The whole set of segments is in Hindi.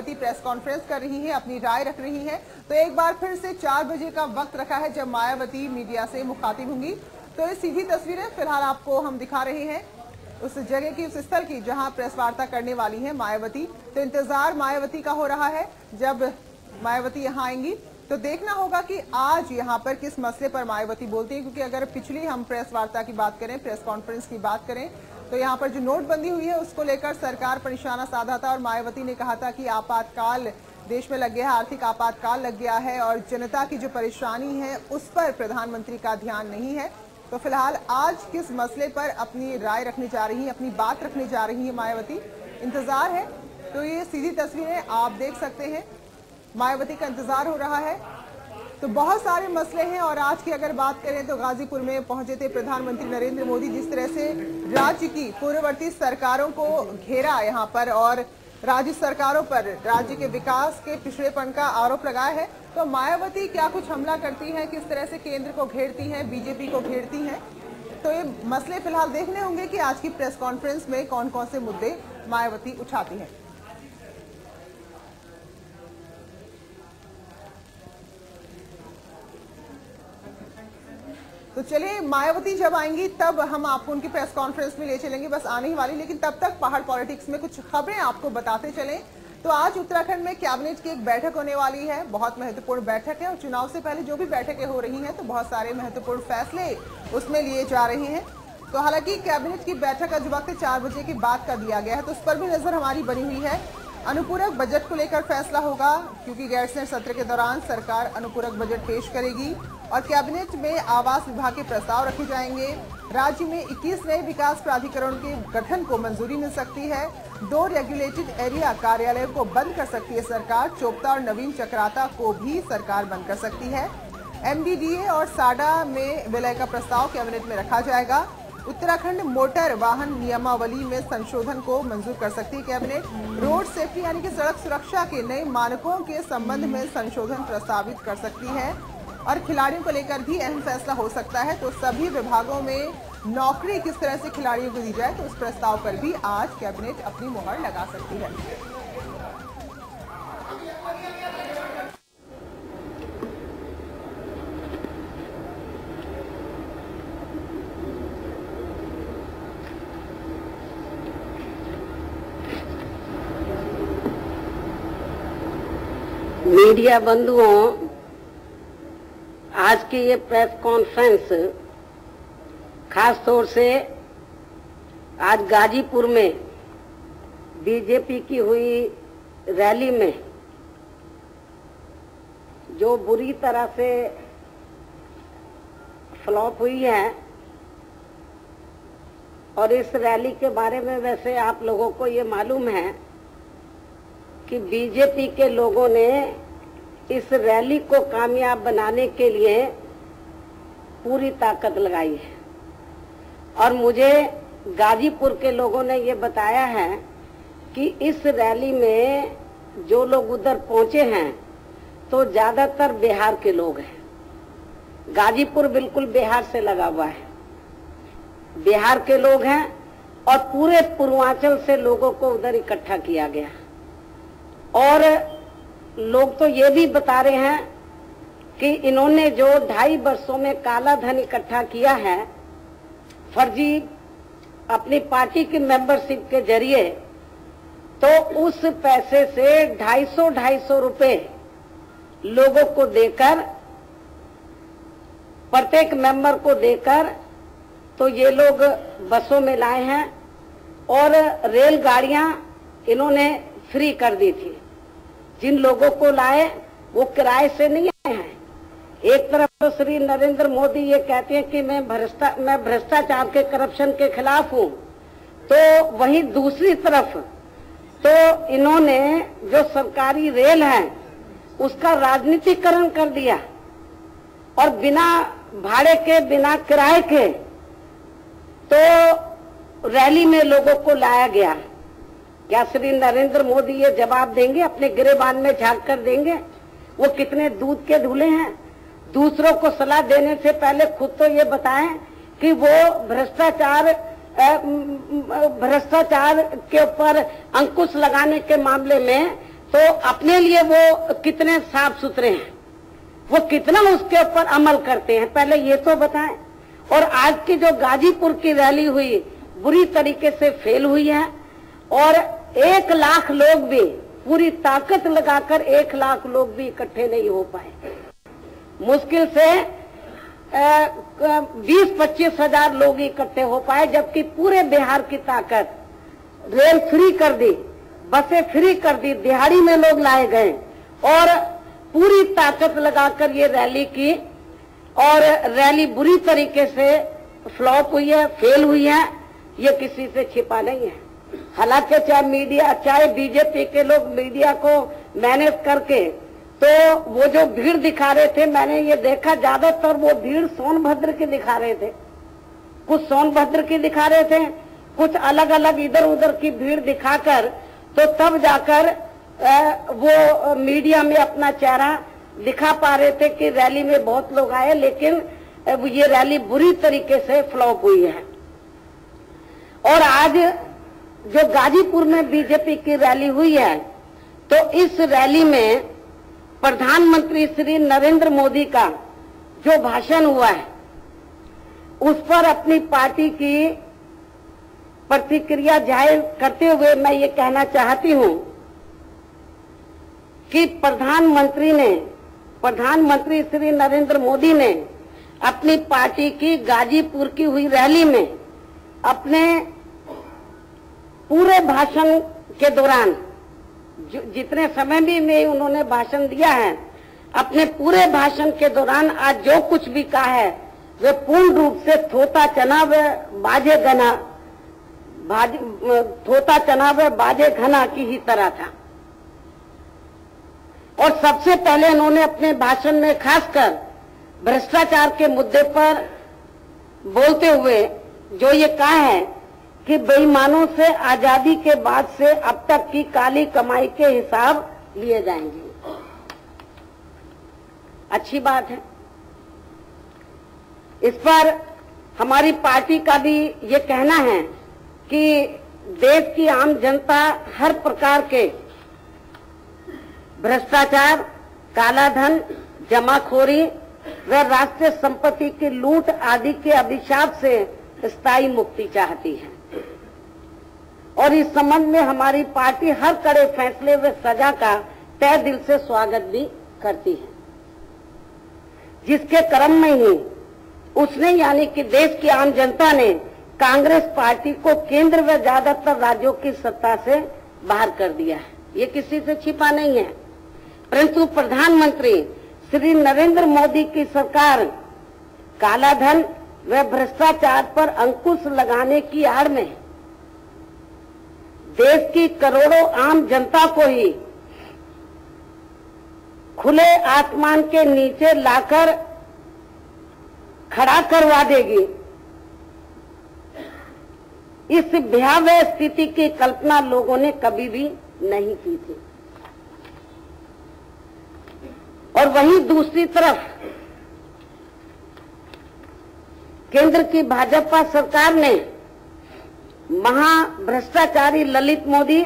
प्रेस कॉन्फ्रेंस कर रही है, अपनी राय रख रही है। तो एक बार फिर से चार बजे का वक्त रखा है जब मायावती मीडिया से मुखातिब होंगी। तो ये सीधी तस्वीरें फ़िलहाल आपको हम दिखा रहे हैं उस जगह की, उस स्थल की जहाँ प्रेस वार्ता करने वाली है मायावती। तो इंतज़ार मायावती का हो रहा है। जब मायावती यहाँ आएँगी तो देखना होगा कि आज यहाँ पर किस मसले पर मायावती बोलती है, क्योंकि अगर पिछली हम प्रेस वार्ता की बात करें, प्रेस कॉन्फ्रेंस की बात करें तो यहाँ पर जो नोटबंदी हुई है, उसको लेकर सरकार पर निशाना साधा था और मायावती ने कहा था कि आपातकाल देश में लग गया है, आर्थिक आपातकाल लग गया है और जनता की जो परेशानी है, उस पर प्रधानमंत्री का ध्यान नहीं है। तो फ़िलहाल आज किस मसले पर अपनी राय रखने जा रही है, अपनी बात रखने जा रही है मायावती? इंतज़ार है। तो ये सीधी तस्वीरें आप देख सकते हैं। मायावती का इंतज़ार हो रहा है। तो बहुत सारे मसले हैं और आज की अगर बात करें तो गाजीपुर में पहुँचे थे प्रधानमंत्री नरेंद्र मोदी, जिस तरह से राज्य की पूर्ववर्ती सरकारों को घेरा यहाँ पर और राज्य सरकारों पर राज्य के विकास के पिछड़ेपन का आरोप लगाया है। तो मायावती क्या कुछ हमला करती है? किस तरह से केंद्र को घेरती है? बीजेपी को घेरती है? तो ये मसले फ़िलहाल देखने होंगे कि आज की प्रेस कॉन्फ्रेंस में कौन कौन से मुद्दे मायावती उठाती हैं। तो चलिए, मायावती जब आएँगी, तब हम आपको उनकी प्रेस कॉन्फ्रेंस में ले चलेंगे, बस आने ही वाली, लेकिन तब तक पहाड़ पॉलिटिक्स में कुछ खबरें आपको बताते चलें। तो आज उत्तराखंड में कैबिनेट की एक बैठक होने वाली है, बहुत महत्वपूर्ण बैठक है, और चुनाव से पहले जो भी बैठकें हो रही हैं तो बहुत सारे महत्वपूर्ण फैसले उसमें लिए जा रहे हैं। तो हालाँकि कैबिनेट की बैठक आज वक्त चार बजे की बात कर दिया गया है तो उस पर भी नज़र हमारी बनी हुई है। अनुपूरक बजट को लेकर फैसला होगा, क्योंकि गैरसैंण सत्र के दौरान सरकार अनुपूरक बजट पेश करेगी। और कैबिनेट में आवास विभाग के प्रस्ताव रखे जाएँगे। राज्य में 21 नए विकास प्राधिकरण के गठन को मंजूरी मिल सकती है। दो रेगुलेटेड एरिया कार्यालय को बंद कर सकती है सरकार। चोपता और नवीन चक्राता को भी सरकार बंद कर सकती है। एमडीडीए और साडा में विलय का प्रस्ताव कैबिनेट में रखा जाएगा। उत्तराखंड मोटर वाहन नियमावली में संशोधन को मंजूर कर सकती है कैबिनेट। रोड सेफ्टी यानी कि सड़क सुरक्षा के नए मानकों के संबंध में संशोधन प्रस्तावित कर सकती है। और खिलाड़ियों को लेकर भी अहम फैसला हो सकता है। तो सभी विभागों में नौकरी किस तरह से खिलाड़ियों को दी जाए तो उस प्रस्ताव पर भी आज कैबिनेट अपनी मुहर लगा सकती है। मीडिया बंधुओं आज की ये प्रेस कॉन्फ्रेंस खास तौर से आज गाजीपुर में बीजेपी की हुई रैली में, जो बुरी तरह से फ्लॉप हुई है, और इस रैली के बारे में वैसे आप लोगों को ये मालूम है कि बीजेपी के लोगों ने इस रैली को कामयाब बनाने के लिए पूरी ताकत लगाई है। और मुझे गाजीपुर के लोगों ने ये बताया है कि इस रैली में जो लोग उधर पहुँचे हैं तो ज़्यादातर बिहार के लोग हैं। गाजीपुर बिल्कुल बिहार से लगा हुआ है। बिहार के लोग हैं और पूरे पूर्वांचल से लोगों को उधर इकट्ठा किया गया। और लोग तो ये भी बता रहे हैं कि इन्होंने जो ढाई वर्षों में काला धन इकट्ठा किया है, फर्जी अपनी पार्टी की मेंबरशिप के ज़रिए तो उस पैसे से ढाई सौ ढाई सौ रुपए लोगों को देकर, प्रत्येक मेंबर को देकर तो ये लोग बसों में लाए हैं और रेलगाड़ियाँ इन्होंने फ्री कर दी थी। जिन लोगों को लाए, वो किराए से नहीं आए हैं। एक तरफ़ तो श्री नरेंद्र मोदी ये कहते हैं कि मैं भ्रष्टा, मैं भ्रष्टाचार के, करप्शन के खिलाफ हूँ। तो वहीं दूसरी तरफ़ तो इन्होंने जो सरकारी रेल है, उसका राजनीतिकरण कर दिया। और बिना भाड़े के, बिना किराए के तो रैली में लोगों को लाया गया। क्या श्री नरेंद्र मोदी ये जवाब देंगे? अपने गिरेबान में झाँक कर देंगे? वो कितने दूध के धूले हैं? दूसरों को सलाह देने से पहले खुद तो ये बताएँ कि वो भ्रष्टाचार भ्रष्टाचार के ऊपर अंकुश लगाने के मामले में तो अपने लिए वो कितने साफ़ सुथरे हैं? वो कितना उसके ऊपर अमल करते हैं? पहले ये तो बताएँ। और आज की जो गाजीपुर की रैली हुई, बुरी तरीके से फेल हुई है। और एक लाख लोग भी, पूरी ताकत लगाकर एक लाख लोग भी इकट्ठे नहीं हो पाए। मुश्किल से बीस पच्चीस हज़ार लोग इकट्ठे हो पाए, जबकि पूरे बिहार की ताकत रेल फ्री कर दी, बसें फ्री कर दी, दिहाड़ी में लोग लाए गए। और पूरी ताकत लगाकर ये रैली की, और रैली बुरी तरीके से फ्लॉप हुई है, फेल हुई है, ये किसी से छिपा नहीं है। हालाँकि चाहे मीडिया, चाहे बीजेपी के लोग मीडिया को मैनेज करके तो वो जो भीड़ दिखा रहे थे, मैंने ये देखा ज़्यादातर वो भीड़ सोनभद्र की दिखा रहे थे। कुछ सोनभद्र की दिखा रहे थे, कुछ अलग अलग इधर उधर की भीड़ दिखाकर तो तब जाकर वो मीडिया में अपना चेहरा दिखा पा रहे थे कि रैली में बहुत लोग आए, लेकिन ये रैली बुरी तरीके से फ्लॉप हुई है। और आज जो गाजीपुर में बीजेपी की रैली हुई है तो इस रैली में प्रधानमंत्री श्री नरेंद्र मोदी का जो भाषण हुआ है, उस पर अपनी पार्टी की प्रतिक्रिया ज़ाहिर करते हुए मैं ये कहना चाहती हूँ कि प्रधानमंत्री ने, प्रधानमंत्री श्री नरेंद्र मोदी ने अपनी पार्टी की गाजीपुर की हुई रैली में अपने पूरे भाषण के दौरान जितने समय भी में उन्होंने भाषण दिया है, अपने पूरे भाषण के दौरान आज जो कुछ भी कहा है, वे पूर्ण रूप से थोता चना व बाजे गना थोता चना व बाजे घना की ही तरह था। और सबसे पहले उन्होंने अपने भाषण में खासकर भ्रष्टाचार के मुद्दे पर बोलते हुए जो ये कहा है कि बेईमानों से, आज़ादी के बाद से अब तक की काली कमाई के हिसाब लिए जाएँगे। अच्छी बात है। इस पर हमारी पार्टी का भी ये कहना है कि देश की आम जनता हर प्रकार के भ्रष्टाचार काला धन जमाखोरी व राष्ट्रीय संपत्ति की लूट आदि के अभिशाप से स्थायी मुक्ति चाहती है। और इस संबंध में हमारी पार्टी हर कड़े फैसले व सजा का तय दिल से स्वागत भी करती है। जिसके क्रम में ही उसने, यानी कि देश की आम जनता ने, कांग्रेस पार्टी को केंद्र व ज़्यादातर राज्यों की सत्ता से बाहर कर दिया है। ये किसी से छिपा नहीं है। परंतु प्रधानमंत्री श्री नरेंद्र मोदी की सरकार काला धन व भ्रष्टाचार पर अंकुश लगाने की आड़ में देश की करोड़ों आम जनता को ही खुले आसमान के नीचे लाकर खड़ा करवा देगी। इस भयावह स्थिति की कल्पना लोगों ने कभी भी नहीं की थी। और वहीं दूसरी तरफ़ केंद्र की भाजपा सरकार ने महा भ्रष्टाचारी ललित मोदी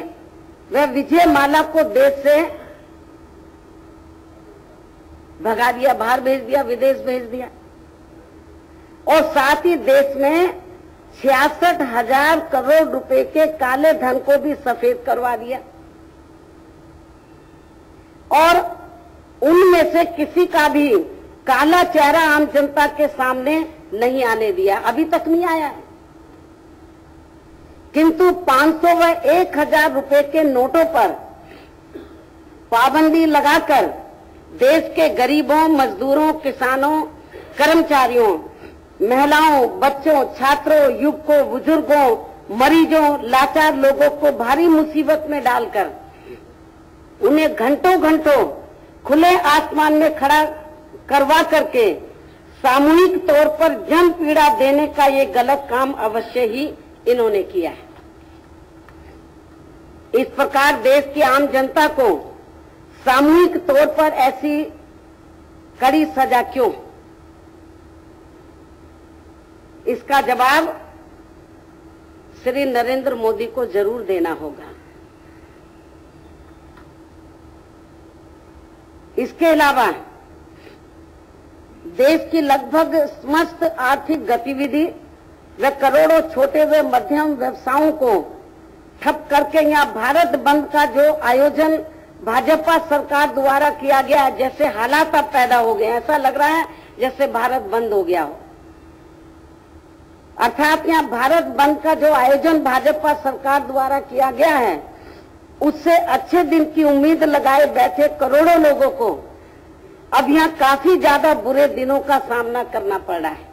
व विजय माला को देश से भगा दिया, बाहर भेज दिया, विदेश भेज दिया। और साथ ही देश में छियासठ हज़ार करोड़ रुपए के काले धन को भी सफ़ेद करवा दिया। और उनमें से किसी का भी काला चेहरा आम जनता के सामने नहीं आने दिया। अभी तक नहीं आया है। किंतु 500 व 1000 रुपए के नोटों पर पाबंदी लगाकर देश के गरीबों, मजदूरों, किसानों, कर्मचारियों, महिलाओं, बच्चों, छात्रों, युवकों, बुज़ुर्गों, मरीजों, लाचार लोगों को भारी मुसीबत में डालकर उन्हें घंटों घंटों खुले आसमान में खड़ा करवा करके सामूहिक तौर पर जन पीड़ा देने का ये गलत काम अवश्य ही इन्होंने किया है। इस प्रकार देश की आम जनता को सामूहिक तौर पर ऐसी कड़ी सजा क्यों? इसका जवाब श्री नरेंद्र मोदी को ज़रूर देना होगा। इसके अलावा देश की लगभग समस्त आर्थिक गतिविधि व करोड़ों छोटे व मध्यम व्यवसायों को ठप करके यहाँ भारत बंद का जो आयोजन भाजपा सरकार द्वारा किया गया है, जैसे हालात अब पैदा हो गए ऐसा लग रहा है जैसे भारत बंद हो गया हो। अर्थात यहाँ भारत बंद का जो आयोजन भाजपा सरकार द्वारा किया गया है, उससे अच्छे दिन की उम्मीद लगाए बैठे करोड़ों लोगों को अब यहाँ काफ़ी ज़्यादा बुरे दिनों का सामना करना पड़ रहा है।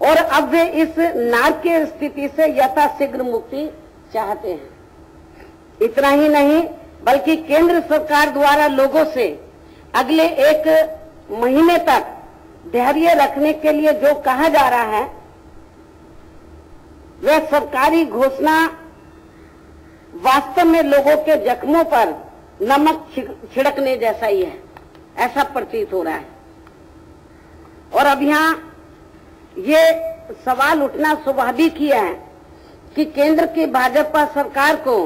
और अब वे इस नारकीय स्थिति से यथाशीघ्र मुक्ति चाहते हैं। इतना ही नहीं, बल्कि केंद्र सरकार द्वारा लोगों से अगले एक महीने तक धैर्य रखने के लिए जो कहा जा रहा है, वह सरकारी घोषणा वास्तव में लोगों के जख्मों पर नमक छिड़कने जैसा ही है। ऐसा प्रतीत हो रहा है। और अब यहाँ ये सवाल उठना स्वाभाविक ही है कि केंद्र की भाजपा सरकार को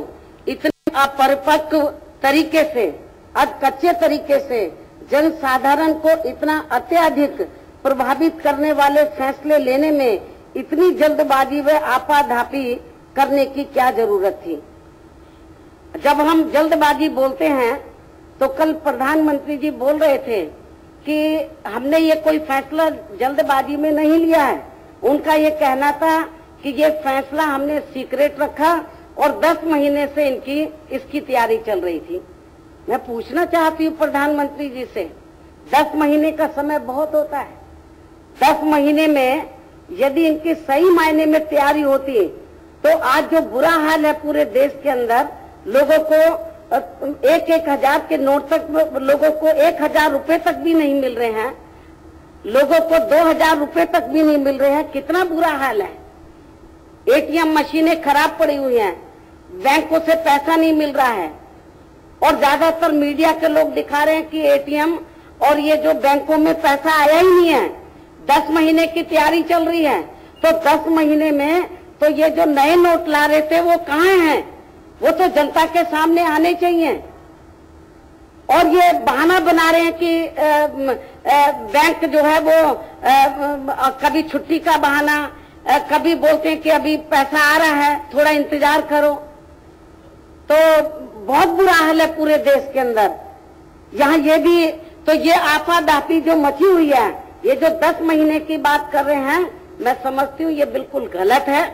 इतने अपरिपक्व तरीके से अब कच्चे तरीके से जन साधारण को इतना अत्याधिक प्रभावित करने वाले फैसले लेने में इतनी जल्दबाजी व आपाधापी करने की क्या ज़रूरत थी? जब हम जल्दबाजी बोलते हैं तो कल प्रधानमंत्री जी बोल रहे थे कि हमने ये कोई फैसला जल्दबाजी में नहीं लिया है। उनका ये कहना था कि ये फैसला हमने सीक्रेट रखा और 10 महीने से इनकी, इसकी तैयारी चल रही थी। मैं पूछना चाहती हूँ प्रधानमंत्री जी से 10 महीने का समय बहुत होता है। 10 महीने में यदि इनकी सही मायने में तैयारी होती तो आज जो बुरा हाल है पूरे देश के अंदर, लोगों को एक एक हज़ार के नोट तक लोगों को एक हज़ार रुपये तक भी नहीं मिल रहे हैं। लोगों को दो हज़ार रुपये तक भी नहीं मिल रहे हैं। कितना बुरा हाल है। एटीएम मशीनें खराब पड़ी हुई हैं। बैंकों से पैसा नहीं मिल रहा है। और ज़्यादातर मीडिया के लोग दिखा रहे हैं कि एटीएम और ये जो बैंकों में पैसा आया ही नहीं है। दस महीने की तैयारी चल रही है। तो दस महीने में तो ये जो नए नोट ला रहे थे वो कहाँ हैं? वो तो जनता के सामने आने चाहिए। और ये बहाना बना रहे हैं कि बैंक जो है वो कभी छुट्टी का बहाना कभी बोलते हैं कि अभी पैसा आ रहा है, थोड़ा इंतज़ार करो। तो बहुत बुरा हाल है पूरे देश के अंदर। यहाँ ये भी तो ये आपादापी जो मची हुई है, ये जो दस महीने की बात कर रहे हैं, मैं समझती हूँ ये बिल्कुल गलत है।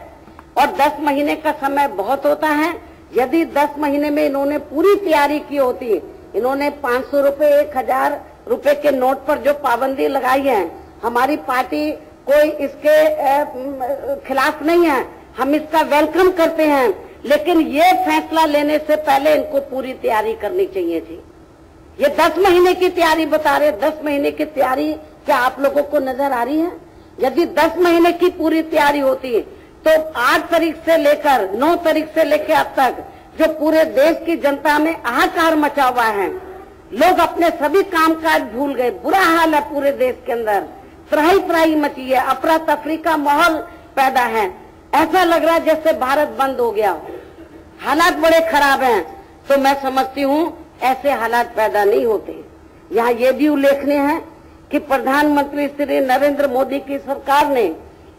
और दस महीने का समय बहुत होता है यदि दस महीने में इन्होंने पूरी तैयारी की होती, इन्होंने पाँच सौ रुपये एक हज़ार रुपये के नोट पर जो पाबंदी लगाई है, हमारी पार्टी कोई इसके खिलाफ नहीं है। हम इसका वेलकम करते हैं, लेकिन ये फैसला लेने से पहले इनको पूरी तैयारी करनी चाहिए थी। ये दस महीने की तैयारी बता रहे दस महीने की तैयारी क्या आप लोगों को नज़र आ रही है? यदि दस महीने की पूरी तैयारी होती तो आठ तारीख से लेकर नौ तारीख से लेकर अब तक जो पूरे देश की जनता में हाहाकार मचा हुआ है, लोग अपने सभी कामकाज भूल गए। बुरा हाल है पूरे देश के अंदर। त्राही त्राही मची है अफरा तफरी का माहौल पैदा है। ऐसा लग रहा है जैसे भारत बंद हो गया। हालात बड़े खराब हैं। तो मैं समझती हूँ, ऐसे हालात पैदा नहीं होते। यहाँ ये भी उल्लेखनीय है कि प्रधानमंत्री श्री नरेंद्र मोदी की सरकार ने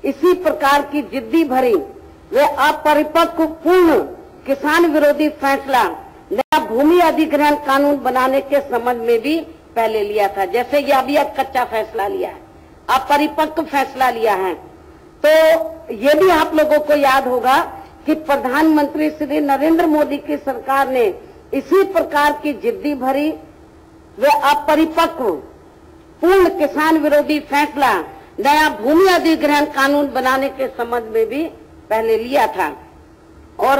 इसी प्रकार की जिद्दी भरी वे अपरिपक्व पूर्ण किसान विरोधी फैसला नया भूमि अधिग्रहण कानून बनाने के संबंध में भी पहले लिया था। जैसे ये अभी अब कच्चा फैसला लिया है, अपरिपक्व फैसला लिया है। तो ये भी आप लोगों को याद होगा कि प्रधानमंत्री श्री नरेंद्र मोदी की सरकार ने इसी प्रकार की जिद्दी भरी वे अपरिपक्व पूर्ण किसान विरोधी फैसला नया भूमि अधिग्रहण कानून बनाने के संबंध में भी पहले लिया था। और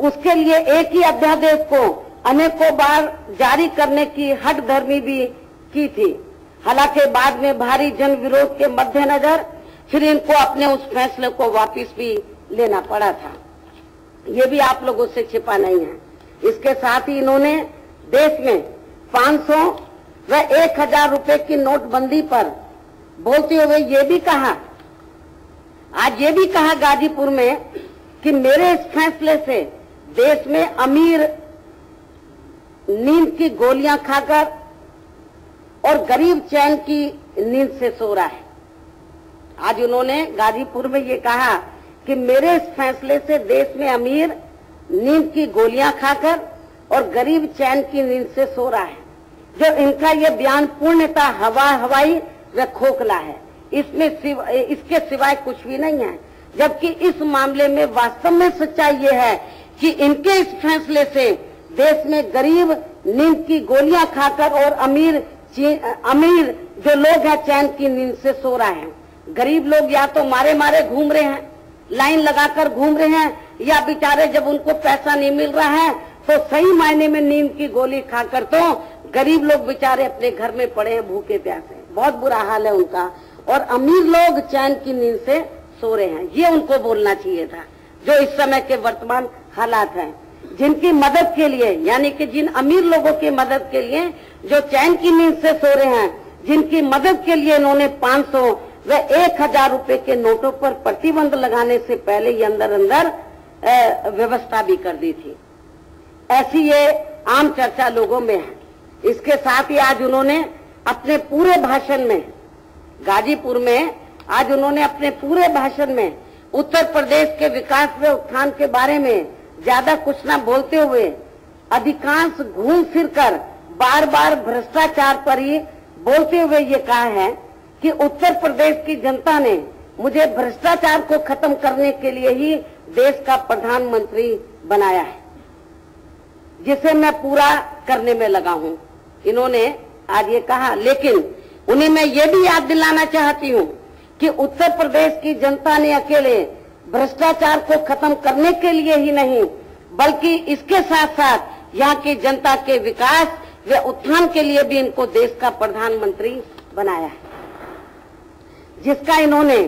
उसके लिए एक ही अध्यादेश को अनेकों बार जारी करने की हट धर्मी भी की थी। हालाँकि बाद में भारी जन विरोध के मद्देनजर फिर इनको अपने उस फैसले को वापस भी लेना पड़ा था। ये भी आप लोगों से छिपा नहीं है। इसके साथ ही इन्होंने देश में 500 व 1000 रुपए की नोटबंदी पर बोलते हुए ये भी कहा, आज ये भी कहा गाजीपुर में कि मेरे इस फैसले से देश में अमीर नींद की गोलियाँ खाकर और गरीब चैन की नींद से सो रहा है। आज उन्होंने गाजीपुर में ये कहा कि मेरे इस फैसले से देश में अमीर नींद की गोलियाँ खाकर और गरीब चैन की नींद से सो रहा है। जो इनका ये बयान पूर्णता हवा हवाई व खोखला है। इसमें सिव, इसके सिवाय कुछ भी नहीं है। जबकि इस मामले में वास्तव में सच्चाई ये है कि इनके इस फैसले से देश में गरीब नींद की गोलियाँ खाकर और अमीर अमीर जो लोग हैं चैन की नींद से सो रहे हैं। गरीब लोग या तो मारे मारे घूम रहे हैं लाइन लगाकर घूम रहे हैं या बेचारे जब उनको पैसा नहीं मिल रहा है तो सही मायने में नींद की गोली खाकर तो गरीब लोग बेचारे अपने घर में पड़े हैं भूखे प्यासे। बहुत बुरा हाल है उनका। और अमीर लोग चैन की नींद से सो रहे हैं। ये उनको बोलना चाहिए था, जो इस समय के वर्तमान हालात हैं। जिनकी मदद के लिए, यानी कि जिन अमीर लोगों की मदद के लिए जो चैन की नींद से सो रहे हैं, जिनकी मदद के लिए इन्होंने 500 व एक हज़ार रूपए के नोटों पर प्रतिबंध लगाने से पहले ही अंदर अंदर व्यवस्था भी कर दी थी। ऐसी ये आम चर्चा लोगों में है। इसके साथ ही आज उन्होंने अपने पूरे भाषण में, गाजीपुर में, आज उन्होंने अपने पूरे भाषण में, उत्तर प्रदेश के विकास व उत्थान के बारे में ज़्यादा कुछ न बोलते हुए, अधिकांश घूम फिर कर बार बार भ्रष्टाचार पर ही बोलते हुए ये कहा है कि उत्तर प्रदेश की जनता ने मुझे भ्रष्टाचार को खत्म करने के लिए ही देश का प्रधानमंत्री बनाया है, जिसे मैं पूरा करने में लगा हूँ। इन्होंने आज ये कहा, लेकिन उन्हें मैं ये भी याद दिलाना चाहती हूँ कि उत्तर प्रदेश की जनता ने अकेले भ्रष्टाचार को खत्म करने के लिए ही नहीं, बल्कि इसके साथ साथ यहाँ की जनता के विकास व उत्थान के लिए भी इनको देश का प्रधानमंत्री बनाया है, जिसका इन्होंने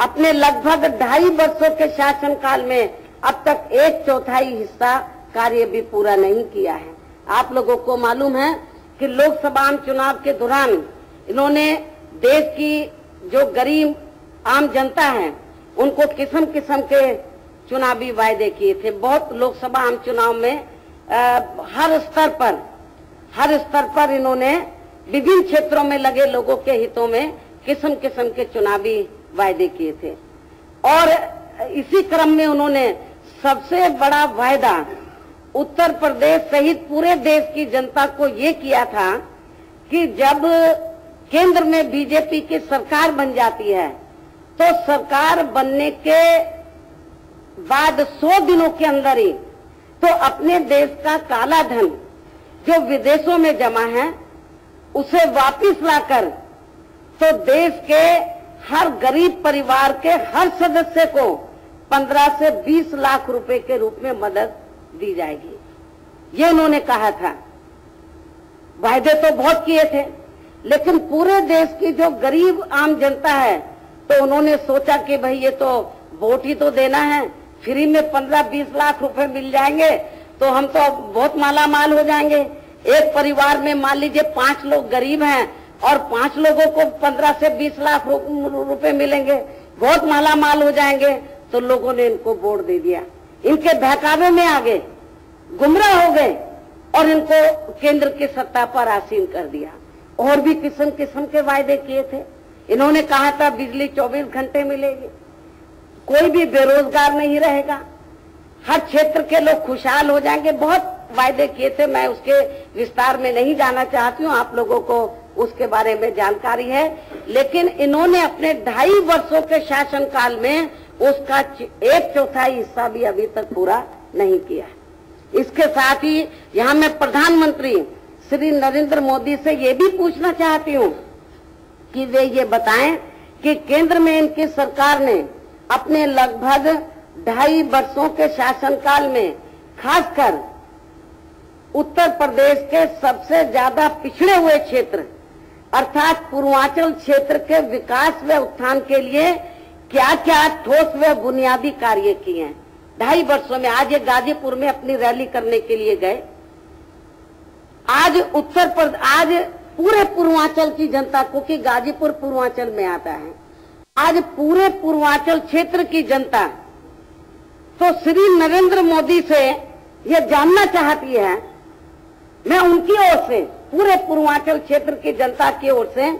अपने लगभग ढाई वर्षों के शासनकाल में अब तक एक चौथाई हिस्सा कार्य भी पूरा नहीं किया है। आप लोगों को मालूम है कि लोकसभा चुनाव के दौरान इन्होंने देश की जो गरीब आम जनता है उनको किस्म किस्म के चुनावी वायदे किए थे। बहुत लोकसभा आम चुनाव में आ, हर स्तर पर हर स्तर पर इन्होंने विभिन्न क्षेत्रों में लगे लोगों के हितों में किस्म किस्म के चुनावी वायदे किए थे। और इसी क्रम में उन्होंने सबसे बड़ा वायदा उत्तर प्रदेश सहित पूरे देश की जनता को ये किया था कि जब केंद्र में बीजेपी की सरकार बन जाती है तो सरकार बनने के बाद 100 दिनों के अंदर ही तो अपने देश का काला धन जो विदेशों में जमा है, उसे वापस लाकर तो देश के हर गरीब परिवार के हर सदस्य को 15 से 20 लाख रुपए के रूप में मदद दी जाएगी। ये उन्होंने कहा था। वायदे तो बहुत किए थे, लेकिन पूरे देश की जो गरीब आम जनता है तो उन्होंने सोचा कि भाई ये तो वोट ही तो देना है, फ्री में 15-20 लाख रुपए मिल जाएँगे तो हम तो बहुत माला माल हो जाएँगे। एक परिवार में मान लीजिए पाँच लोग गरीब हैं, और पाँच लोगों को पंद्रह से बीस लाख रुपए मिलेंगे, बहुत माला माल हो जाएँगे तो लोगों ने इनको वोट दे दिया। इनके बहकावे में आ गए, गुमराह हो गए और इनको केंद्र की सत्ता पर आसीन कर दिया। और भी किस्म किस्म के वायदे किए थे। इन्होंने कहा था, बिजली 24 घंटे मिलेगी। कोई भी बेरोजगार नहीं रहेगा। हर क्षेत्र के लोग खुशहाल हो जाएँगे। बहुत वायदे किए थे। मैं उसके विस्तार में नहीं जाना चाहती हूँ। आप लोगों को उसके बारे में जानकारी है। लेकिन इन्होंने अपने ढाई वर्षों के शासनकाल में उसका एक चौथाई हिस्सा भी अभी तक पूरा नहीं किया इसके साथ ही यहाँ मैं प्रधानमंत्री श्री नरेंद्र मोदी से ये भी पूछना चाहती हूँ कि वे ये बताएँ कि केंद्र में इनकी सरकार ने अपने लगभग ढाई वर्षों के शासनकाल में खासकर उत्तर प्रदेश के सबसे ज़्यादा पिछड़े हुए क्षेत्र, अर्थात पूर्वांचल क्षेत्र के विकास व उत्थान के लिए क्या क्या ठोस व बुनियादी कार्य किए हैं? ढाई वर्षों में आज ये गाजीपुर में अपनी रैली करने के लिए गए। आज उत्तर प्रदेश, आज पूरे पूर्वांचल की जनता को कि गाजीपुर पूर्वांचल में आता है। आज पूरे पूर्वांचल क्षेत्र की जनता तो श्री नरेंद्र मोदी से यह जानना चाहती है, मैं उनकी ओर से, पूरे पूर्वांचल क्षेत्र की जनता की ओर से,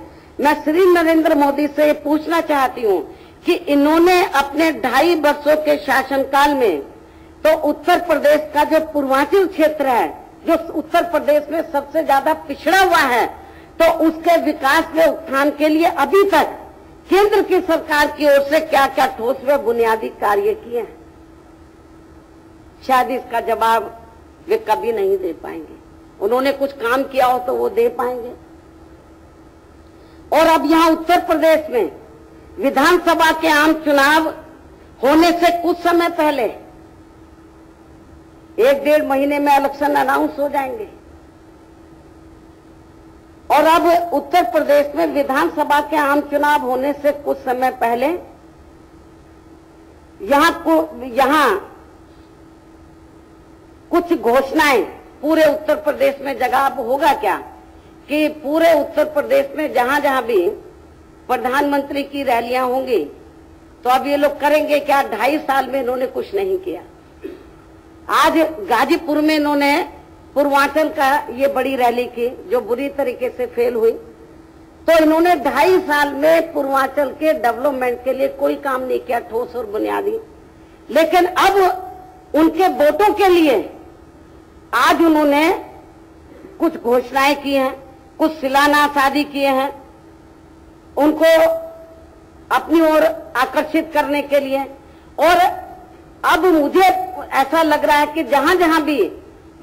मैं श्री नरेंद्र मोदी से पूछना चाहती हूँ कि इन्होंने अपने ढाई वर्षों के शासनकाल में तो उत्तर प्रदेश का जो पूर्वांचल क्षेत्र है, जो उत्तर प्रदेश में सबसे ज़्यादा पिछड़ा हुआ है तो उसके विकास में उत्थान के लिए अभी तक केंद्र की सरकार की ओर से क्या क्या ठोस व बुनियादी कार्य किए हैं? शायद इसका जवाब वे कभी नहीं दे पाएँगे। उन्होंने कुछ काम किया हो तो वो दे पाएँगे। और अब यहाँ उत्तर प्रदेश में विधानसभा के आम चुनाव होने से कुछ समय पहले एक डेढ़ महीने में इलेक्शन अनाउंस हो जाएँगे। और अब उत्तर प्रदेश में विधानसभा के आम चुनाव होने से कुछ समय पहले यहाँ को, यहाँ कुछ घोषणाएँ पूरे उत्तर प्रदेश में जगह अब होगा क्या? कि पूरे उत्तर प्रदेश में जहाँ जहाँ भी प्रधानमंत्री की रैलियाँ होंगी तो अब ये लोग करेंगे क्या? ढाई साल में इन्होंने कुछ नहीं किया। आज गाजीपुर में इन्होंने पूर्वांचल का ये बड़ी रैली की, जो बुरी तरीके से फेल हुई। तो इन्होंने ढाई साल में पूर्वांचल के डेवलपमेंट के लिए कोई काम नहीं किया, ठोस और बुनियादी। लेकिन अब उनके वोटों के लिए आज उन्होंने कुछ घोषणाएँ की हैं, कुछ शिलान्यास आदि किए हैं। उनको अपनी ओर आकर्षित करने के लिए। और अब मुझे ऐसा लग रहा है कि जहाँ जहाँ भी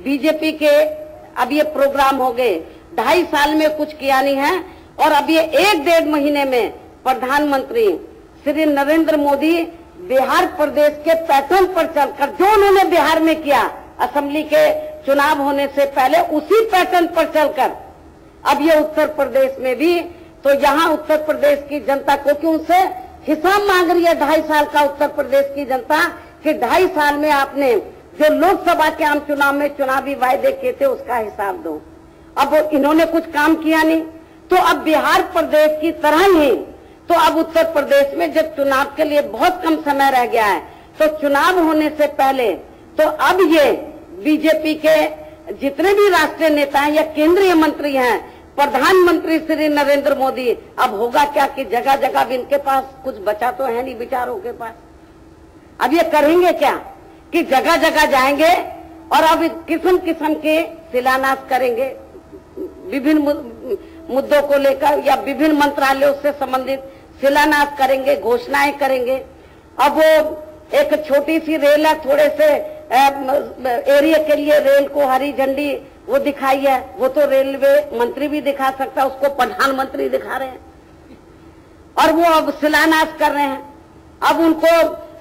बीजेपी के अब ये प्रोग्राम हो गए, ढाई साल में कुछ किया नहीं है। और अब ये एक डेढ़ महीने में प्रधानमंत्री श्री नरेंद्र मोदी बिहार प्रदेश के पैटर्न पर चलकर जो उन्होंने बिहार में किया असेंबली के चुनाव होने से पहले उसी पैटर्न पर चलकर अब ये उत्तर प्रदेश में भी तो यहाँ उत्तर प्रदेश की जनता को क्यों से हिसाब मांग रही है ढाई साल का उत्तर प्रदेश की जनता कि ढाई साल में आपने जो लोकसभा के आम चुनाव में चुनावी वायदे किए थे उसका हिसाब दो। अब इन्होंने कुछ काम किया नहीं। तो अब बिहार प्रदेश की तरह ही तो अब उत्तर प्रदेश में जब चुनाव के लिए बहुत कम समय रह गया है तो चुनाव होने से पहले तो अब ये बीजेपी के जितने भी राष्ट्रीय नेता हैं या केंद्रीय मंत्री हैं प्रधानमंत्री श्री नरेंद्र मोदी, अब होगा क्या कि जगह जगह भी इनके पास कुछ बचा तो है नहीं विचारों के पास? अब ये करेंगे क्या कि जगह जगह जाएँगे और अब किस्म किस्म के शिलान्यास करेंगे, विभिन्न मुद्दों को लेकर या विभिन्न मंत्रालयों से संबंधित शिलान्यास करेंगे, घोषणाएँ करेंगे। अब वो एक छोटी सी रेल है, थोड़े से एरिया के लिए रेल को हरी झंडी वो दिखाई है। वो तो रेलवे मंत्री भी दिखा सकता है, उसको प्रधानमंत्री दिखा रहे हैं। और वो अब शिलान्यास कर रहे हैं। अब उनको,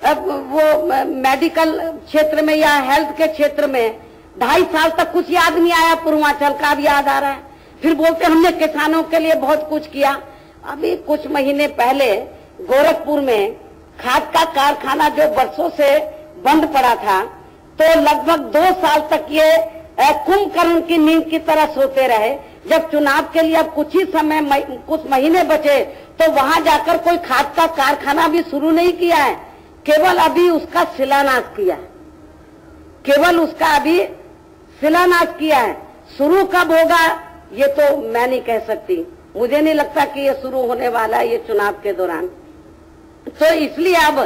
अब वो मेडिकल क्षेत्र में या हेल्थ के क्षेत्र में ढाई साल तक कुछ याद नहीं आया, पूर्वांचल का अब याद आ रहा है। फिर बोलते हमने किसानों के लिए बहुत कुछ किया। अभी कुछ महीने पहले गोरखपुर में खाद का कारखाना जो बरसों से बंद पड़ा था तो लगभग दो साल तक ये कुंभकर्ण की नींद की तरह सोते रहे। जब चुनाव के लिए अब कुछ ही समय कुछ महीने बचे तो वहाँ जाकर कोई खाद का कारखाना भी शुरू नहीं किया है। केवल अभी उसका शिलान्यास किया है। केवल उसका अभी शिलान्यास किया है। शुरू कब होगा, ये तो मैं नहीं कह सकती। मुझे नहीं लगता कि ये शुरू होने वाला है, ये चुनाव के दौरान। तो इसलिए अब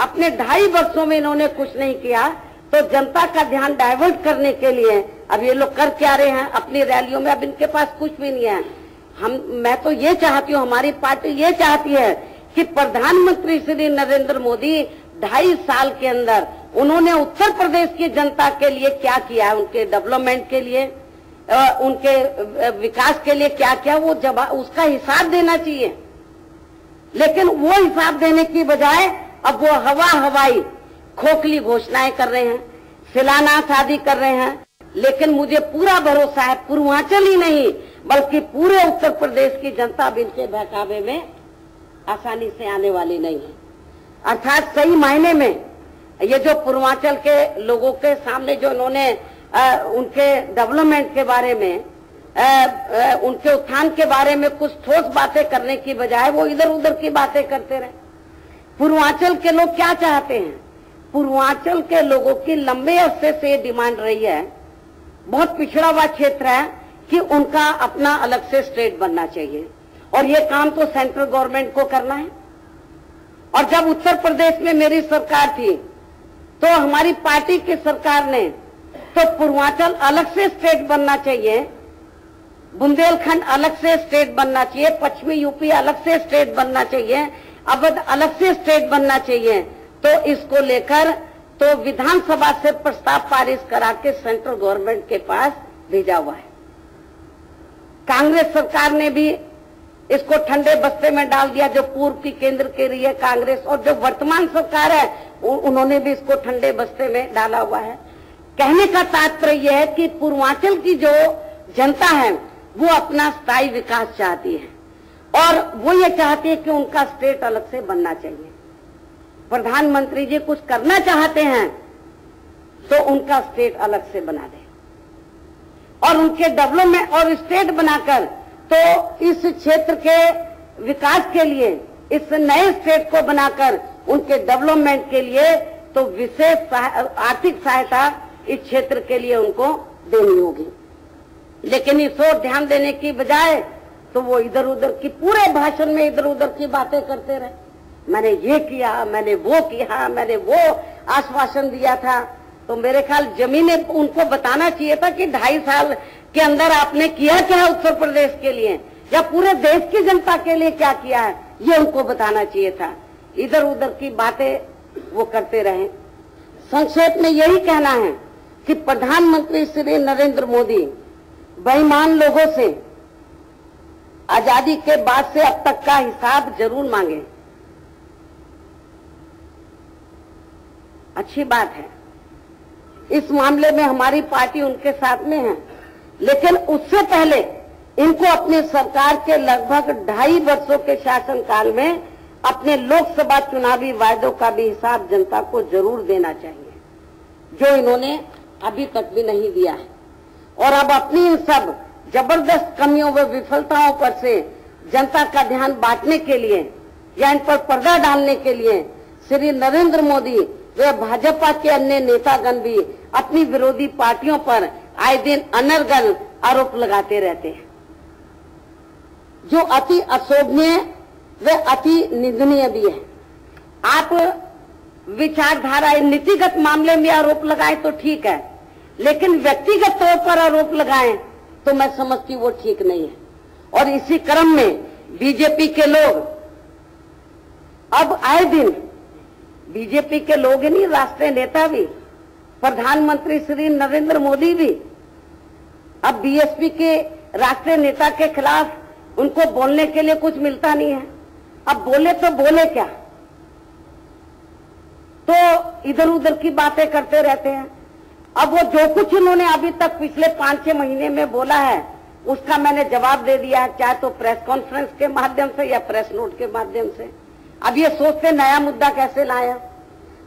अपने ढाई वर्षों में इन्होंने कुछ नहीं किया। तो जनता का ध्यान डाइवर्ट करने के लिए अब ये लोग कर क्या रहे हैं? अपनी रैलियों में अब इनके पास कुछ भी नहीं है। हम, मैं तो ये चाहती हूँ, हमारी पार्टी ये चाहती है कि प्रधानमंत्री श्री नरेंद्र मोदी ढाई साल के अंदर उन्होंने उत्तर प्रदेश की जनता के लिए क्या किया है? उनके डेवलपमेंट के लिए उनके विकास के लिए क्या किया? वो जवाब उसका हिसाब देना चाहिए। लेकिन वो हिसाब देने की बजाय अब वो हवा हवाई खोखली घोषणाएँ कर रहे हैं शिलान्यास आदि कर रहे हैं लेकिन मुझे पूरा भरोसा है पूर्वांचल ही नहीं बल्कि पूरे उत्तर प्रदेश की जनता भी इनके बहकावे में आसानी से आने वाली नहीं है। अर्थात सही मायने में ये जो पूर्वांचल के लोगों के सामने जो उन्होंने उनके डेवलपमेंट के बारे में आ, आ, उनके उत्थान के बारे में कुछ ठोस बातें करने की बजाय वो इधर उधर की बातें करते रहे। पूर्वांचल के लोग क्या चाहते हैं? पूर्वांचल के लोगों की लंबे अरसे से ये डिमांड रही है। बहुत पिछड़ा हुआ क्षेत्र है कि उनका अपना अलग से स्टेट बनना चाहिए। और ये काम तो सेंट्रल गवर्नमेंट को करना है। और जब उत्तर प्रदेश में मेरी सरकार थी तो हमारी पार्टी की सरकार ने तो पूर्वांचल अलग से स्टेट बनना चाहिए, बुंदेलखंड अलग से स्टेट बनना चाहिए, पश्चिमी यूपी अलग से स्टेट बनना चाहिए, अवध अलग से स्टेट बनना चाहिए। तो इसको लेकर तो विधानसभा से प्रस्ताव पारित करा के सेंट्रल गवर्नमेंट के पास भेजा हुआ है। कांग्रेस सरकार ने भी इसको ठंडे बस्ते में डाल दिया, जो पूर्व की केंद्र के रही है कांग्रेस और जो वर्तमान सरकार है उन्होंने भी इसको ठंडे बस्ते में डाला हुआ है। कहने का तात्पर्य यह है कि पूर्वांचल की जो जनता है, वो अपना स्थायी विकास चाहती है और वो ये चाहती है कि उनका स्टेट अलग से बनना चाहिए। प्रधानमंत्री जी कुछ करना चाहते हैं तो उनका स्टेट अलग से बना दे। और उनके डेवलपमेंट और स्टेट बनाकर तो इस क्षेत्र के विकास के लिए, इस नए स्टेट को बनाकर, उनके डेवलपमेंट के लिए तो विशेष आर्थिक सहायता इस क्षेत्र के लिए उनको देनी होगी। लेकिन इस ओर ध्यान देने की बजाय तो वो इधर उधर की, पूरे भाषण में इधर उधर की बातें करते रहे। मैंने ये किया, मैंने वो किया, मैंने वो आश्वासन दिया था। तो मेरे ख्याल जमीने उनको बताना चाहिए था कि ढाई साल के अंदर आपने किया क्या उत्तर प्रदेश के लिए? या पूरे देश की जनता के लिए क्या किया है? ये उनको बताना चाहिए था। इधर उधर की बातें वो करते रहे। संक्षेप में यही कहना है कि प्रधानमंत्री श्री नरेंद्र मोदी बेईमान लोगों से आज़ादी के बाद से अब तक का हिसाब ज़रूर मांगे। अच्छी बात है। इस मामले में हमारी पार्टी उनके साथ में है। लेकिन उससे पहले इनको अपनी सरकार के लगभग ढाई वर्षों के शासनकाल में अपने लोकसभा चुनावी वायदों का भी हिसाब जनता को ज़रूर देना चाहिए, जो इन्होंने अभी तक भी नहीं दिया है। और अब अपनी इन सब ज़बरदस्त कमियों व विफलताओं पर से जनता का ध्यान बांटने के लिए या इन पर पर्दा डालने के लिए श्री नरेंद्र मोदी वे भाजपा के अन्य नेतागण भी अपनी विरोधी पार्टियों पर आए दिन अनर्गल आरोप लगाते रहते हैं। जो अति अशोभनीय, व अति निंदनीय भी है। आप विचारधारा, नीतिगत मामले में आरोप लगाए तो ठीक है, लेकिन व्यक्तिगत तौर पर आरोप लगाएँ तो मैं समझती वो ठीक नहीं है। और इसी क्रम में बीजेपी के लोग अब आए दिन बीजेपी के लोग ही नहीं, राष्ट्रीय नेता भी, प्रधानमंत्री श्री नरेंद्र मोदी भी। अब बीएसपी के राष्ट्रीय नेता के खिलाफ उनको बोलने के लिए कुछ मिलता नहीं है। अब बोले तो बोले क्या? तो इधर उधर की बातें करते रहते हैं। अब वो जो कुछ उन्होंने अभी तक पिछले पाँच छह महीने में बोला है, उसका मैंने जवाब दे दिया है, चाहे तो प्रेस कॉन्फ्रेंस के माध्यम से या प्रेस नोट के माध्यम से। अब ये सोचते नया मुद्दा कैसे लाया?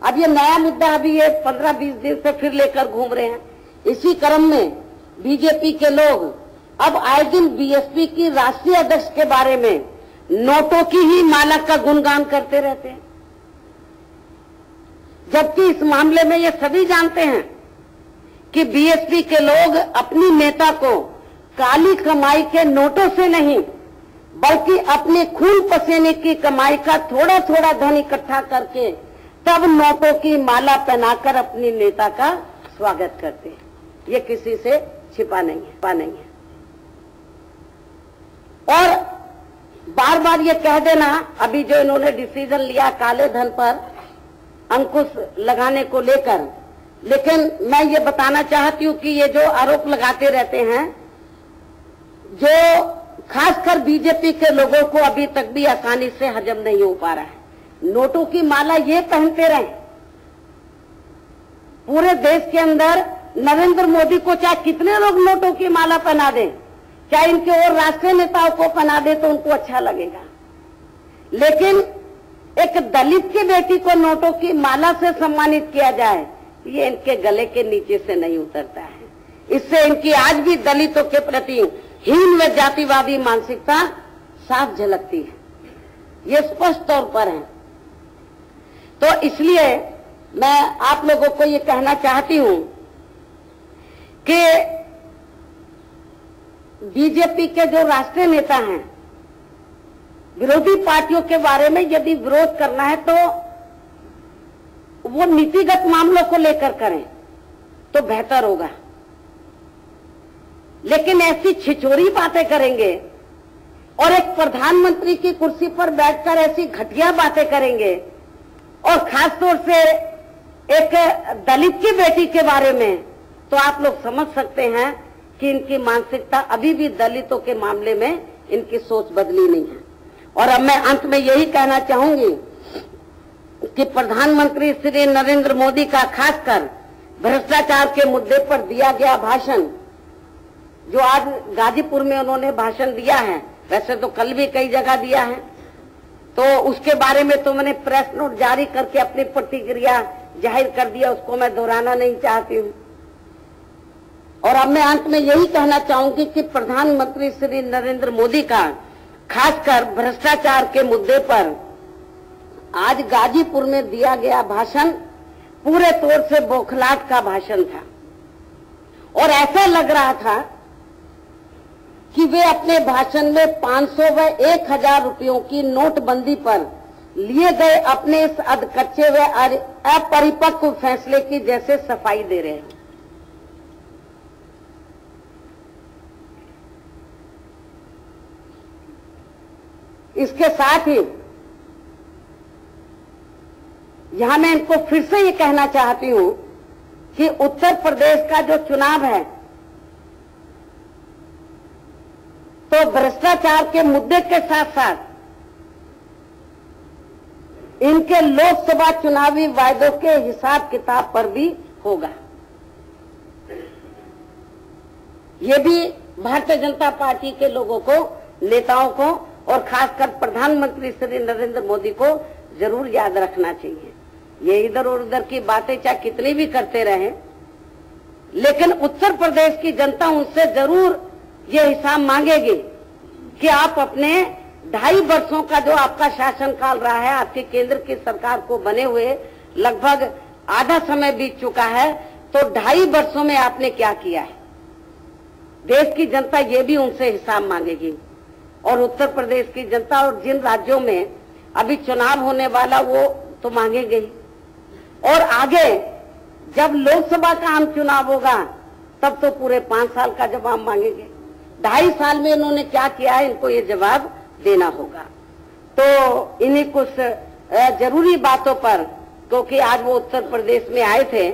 अब ये नया मुद्दा अभी ये पंद्रह बीस दिन से फिर लेकर घूम रहे हैं। इसी क्रम में बीजेपी के लोग अब आए दिन बीएसपी की राष्ट्रीय अध्यक्ष के बारे में नोटों की ही माला का गुणगान करते रहते हैं। जबकि इस मामले में ये सभी जानते हैं कि बीएसपी के लोग अपनी नेता को काली कमाई के नोटों से नहीं बल्कि अपने खून पसीने की कमाई का थोड़ा थोड़ा धन इकट्ठा करके तब नोटों की माला पहनाकर अपनी नेता का स्वागत करते हैं। ये किसी से छिपा नहीं है पा नहीं है। और बार बार ये कह देना, अभी जो इन्होंने डिसीज़न लिया काले धन पर, अंकुश लगाने को लेकर, लेकिन मैं ये बताना चाहती हूँ कि ये जो आरोप लगाते रहते हैं, जो खासकर बीजेपी के लोगों को अभी तक भी आसानी से हजम नहीं हो पा रहा है। नोटों की माला ये पहनते रहे। पूरे देश के अंदर नरेंद्र मोदी को चाहे कितने लोग नोटों की माला पहना दें, चाहे इनके और राष्ट्रीय नेताओं को पहना दे तो उनको अच्छा लगेगा। लेकिन एक दलित की बेटी को नोटों की माला से सम्मानित किया जाए, ये इनके गले के नीचे से नहीं उतरता है। इससे इनकी आज भी दलितों के प्रति हीन व जातिवादी मानसिकता साफ़ झलकती है। ये स्पष्ट तौर पर है। तो इसलिए मैं आप लोगों को ये कहना चाहती हूँ कि बीजेपी के जो राष्ट्रीय नेता हैं, विरोधी पार्टियों के बारे में यदि विरोध करना है तो वो नीतिगत मामलों को लेकर करें तो बेहतर होगा। लेकिन ऐसी छिचोरी बातें करेंगे। और एक प्रधानमंत्री की कुर्सी पर बैठकर ऐसी घटिया बातें करेंगे। और खासतौर से एक दलित की बेटी के बारे में तो आप लोग समझ सकते हैं कि इनकी मानसिकता अभी भी दलितों के मामले में इनकी सोच बदली नहीं है। और अब मैं अंत में यही कहना चाहूँगी कि प्रधानमंत्री श्री नरेंद्र मोदी का खासकर भ्रष्टाचार के मुद्दे पर दिया गया भाषण जो आज गाजीपुर में उन्होंने भाषण दिया है, वैसे तो कल भी कई जगह दिया है। तो उसके बारे में तो मैंने प्रेस नोट जारी करके अपनी प्रतिक्रिया ज़ाहिर कर दिया, उसको मैं दोहराना नहीं चाहती हूँ। और अब मैं अंत में यही कहना चाहूँगी कि प्रधानमंत्री श्री नरेंद्र मोदी का, खासकर भ्रष्टाचार के मुद्दे पर आज गाजीपुर में दिया गया भाषण पूरे तौर से बौखलाट का भाषण था। और ऐसा लग रहा था कि वे अपने भाषण में 500 व 1000 रुपयों की नोटबंदी पर लिए गए अपने इस अधकच्चे व अपरिपक्व फैसले की जैसे सफ़ाई दे रहे हैं। इसके साथ ही यहाँ मैं इनको फिर से ये कहना चाहती हूँ कि उत्तर प्रदेश का जो चुनाव है तो भ्रष्टाचार के मुद्दे के साथ साथ इनके लोकसभा चुनावी वायदों के हिसाब किताब पर भी होगा। ये भी भारतीय जनता पार्टी के लोगों को, नेताओं को और खासकर प्रधानमंत्री श्री नरेंद्र मोदी को ज़रूर याद रखना चाहिए। ये इधर और उधर की बातें चाहे कितनी भी करते रहे, लेकिन उत्तर प्रदेश की जनता उनसे ज़रूर ये हिसाब मांगेगी कि आप अपने ढाई वर्षों का जो आपका शासनकाल रहा है, आपके केंद्र की सरकार को बने हुए लगभग आधा समय बीत चुका है तो ढाई वर्षों में आपने क्या किया है? देश की जनता ये भी उनसे हिसाब मांगेगी। और उत्तर प्रदेश की जनता और जिन राज्यों में अभी चुनाव होने वाला वो तो मांगेंगे ही। और आगे, जब लोकसभा का आम चुनाव होगा, तब तो पूरे पाँच साल का जवाब मांगेंगे। ढाई साल में इन्होंने क्या किया है, इनको ये जवाब देना होगा। तो इन्हीं कुछ ज़रूरी बातों पर क्योंकि आज वो उत्तर प्रदेश में आए थे,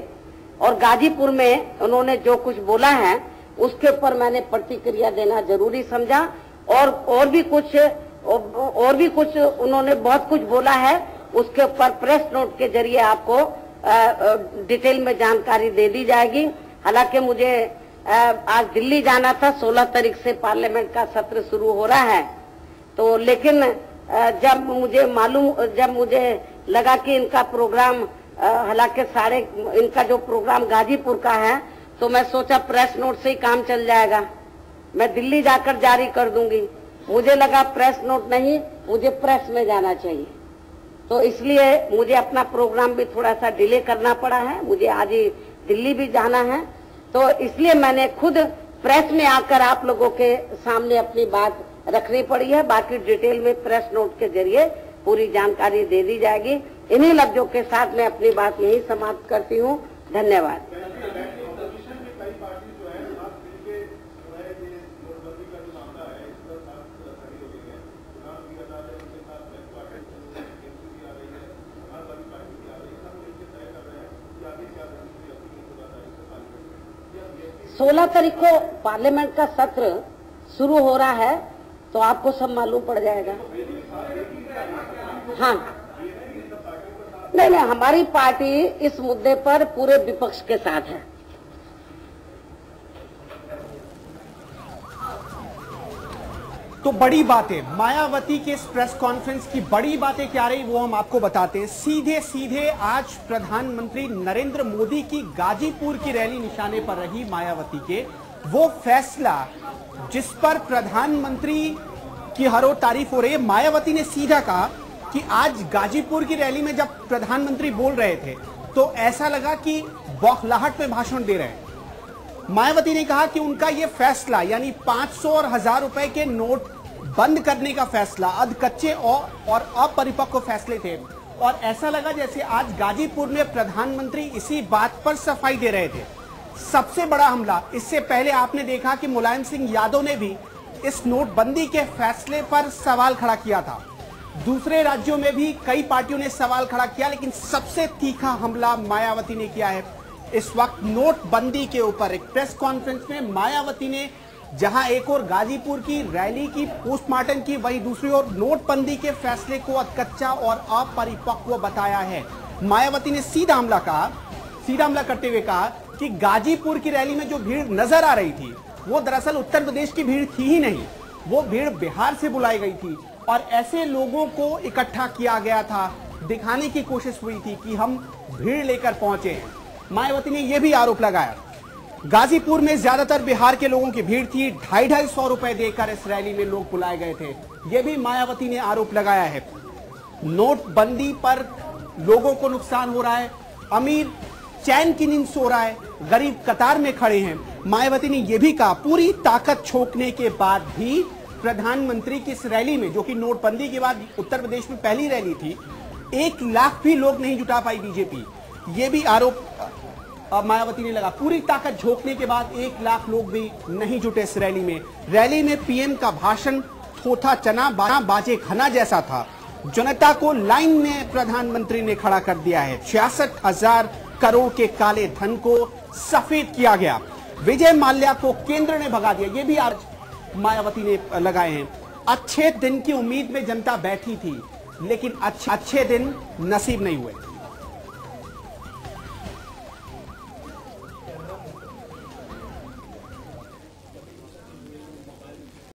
और गाजीपुर में उन्होंने जो कुछ बोला है, उसके ऊपर मैंने प्रतिक्रिया देना ज़रूरी समझा, और और भी कुछ, और भी कुछ उन्होंने बहुत कुछ बोला है, उसके ऊपर प्रेस नोट के ज़रिए आपको डिटेल में जानकारी दे दी जाएगी। हालाँकि मुझे आज दिल्ली जाना था 16 तारीख से पार्लियामेंट का सत्र शुरू हो रहा है। तो लेकिन जब मुझे मालूम, जब मुझे लगा कि इनका प्रोग्राम हालाँकि सारे, इनका जो प्रोग्राम गाजीपुर का है तो मैं सोचा प्रेस नोट से ही काम चल जाएगा। मैं दिल्ली जाकर जारी कर दूँगी। मुझे लगा प्रेस नोट नहीं, मुझे प्रेस में जाना चाहिए। तो इसलिए मुझे अपना प्रोग्राम भी थोड़ा सा डिले करना पड़ा है। मुझे आज ही दिल्ली भी जाना है। तो इसलिए मैंने खुद प्रेस में आकर आप लोगों के सामने अपनी बात रखनी पड़ी है। बाकी डिटेल में प्रेस नोट के ज़रिए पूरी जानकारी दे दी जाएगी। इन्हीं लफ्जों के साथ मैं अपनी बात यही समाप्त करती हूँ। धन्यवाद। सोलह तारीख को पार्लियामेंट का सत्र शुरू हो रहा है तो आपको सब मालूम पड़ जाएगा। हाँ। नहीं नहीं, हमारी पार्टी इस मुद्दे पर पूरे विपक्ष के साथ है। तो बड़ी बातें। मायावती के इस प्रेस कॉन्फ्रेंस की बड़ी बातें क्या रही, वो हम आपको बताते हैं। सीधे सीधे आज प्रधानमंत्री नरेंद्र मोदी की गाजीपुर की रैली निशाने पर रही मायावती के। वो फैसला जिस पर प्रधानमंत्री की हर तारीफ़ हो रही है, मायावती ने सीधा कहा कि आज गाजीपुर की रैली में जब प्रधानमंत्री बोल रहे थे तो ऐसा लगा कि बौखलाहट में भाषण दे रहे हैं। मायावती ने कहा कि उनका यह फैसला यानी 500 और हज़ार रुपए के नोट बंद करने का फैसला अध कच्चे और, अपरिपक्व फैसले थे। और ऐसा लगा जैसे आज गाजीपुर में प्रधानमंत्री इसी बात पर सफ़ाई दे रहे थे। सबसे बड़ा हमला इससे पहले आपने देखा कि मुलायम सिंह यादव ने भी इस नोटबंदी के फैसले पर सवाल खड़ा किया था। दूसरे राज्यों में भी कई पार्टियों ने सवाल खड़ा किया लेकिन सबसे तीखा हमला मायावती ने किया है। इस वक्त नोटबंदी के ऊपर एक प्रेस कॉन्फ्रेंस में मायावती ने जहाँ एक और गाजीपुर की रैली की, पोस्टमार्टम की, वही दूसरी ओर नोटबंदी के फैसले को कच्चा और अपरिपक्व बताया है। मायावती ने सीधा हमला कहा, सीधा हमला करते हुए कहा कि गाजीपुर की रैली में जो भीड़ नज़र आ रही थी, वो दरअसल उत्तर प्रदेश की भीड़ थी ही नहीं, वो भीड़ बिहार से बुलाई गई थी और ऐसे लोगों को इकट्ठा किया गया था। दिखाने की कोशिश हुई थी कि हम भीड़ लेकर पहुँचे। हैं मायावती ने यह भी आरोप लगाया। गाजीपुर में ज़्यादातर बिहार के लोगों की भीड़ थी। ढाई ढाई सौ रुपए देकर इस रैली में लोग बुलाए गए थे। यह भी मायावती ने आरोप लगाया है। नोटबंदी पर लोगों को नुकसान हो रहा है। अमीर, चैन की नींद सो रहा है। गरीब कतार में खड़े हैं। मायावती ने यह भी कहा, पूरी ताकत छोकने के बाद भी प्रधानमंत्री की इस रैली में, जो कि नोटबंदी के बाद उत्तर प्रदेश में पहली रैली थी, एक लाख भी लोग नहीं जुटा पाई बीजेपी। ये भी आरोप मायावती ने लगा। पूरी ताकत झोंकने के बाद एक लाख लोग भी नहीं जुटे इस रैली में। रैली में पीएम का भाषण थोथा चना बाना बाजे खना जैसा था। जनता को लाइन में प्रधानमंत्री ने खड़ा कर दिया है। छियासठ हज़ार करोड़ के काले धन को सफ़ेद किया गया। विजय माल्या को केंद्र ने भगा दिया। ये भी आज मायावती ने लगाए हैं। अच्छे दिन की उम्मीद में जनता बैठी थी, लेकिन अच्छे अच्छे दिन नसीब नहीं हुए।